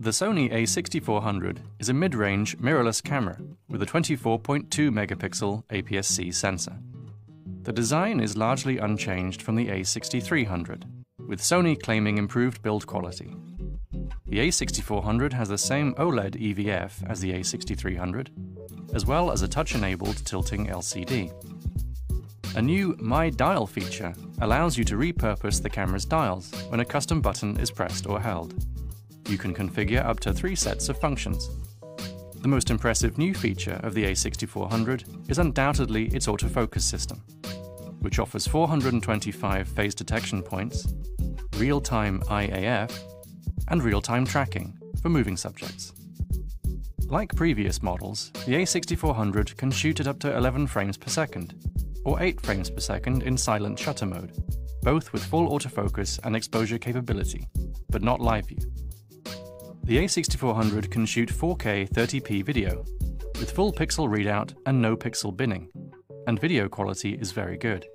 The Sony a6400 is a mid-range mirrorless camera with a 24.2 megapixel APS-C sensor. The design is largely unchanged from the a6300, with Sony claiming improved build quality. The a6400 has the same OLED EVF as the a6300, as well as a touch-enabled tilting LCD. A new My Dial feature allows you to repurpose the camera's dials when a custom button is pressed or held. You can configure up to three sets of functions. The most impressive new feature of the A6400 is undoubtedly its autofocus system, which offers 425 phase detection points, real-time Eye AF, and real-time tracking for moving subjects. Like previous models, the A6400 can shoot at up to 11 frames per second, or 8 frames per second in silent shutter mode, both with full autofocus and exposure capability, but not live view. The A6400 can shoot 4K 30p video, with full pixel readout and no pixel binning, and video quality is very good.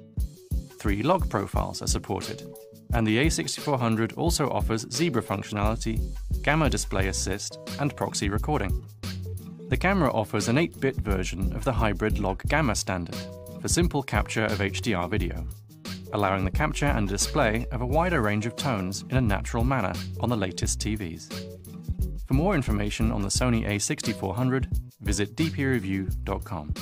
Three log profiles are supported, and the A6400 also offers Zebra functionality, Gamma Display Assist, and proxy recording. The camera offers an 8-bit version of the hybrid log Gamma standard for simple capture of HDR video, allowing the capture and display of a wider range of tones in a natural manner on the latest TVs. For more information on the Sony a6400, visit dpreview.com.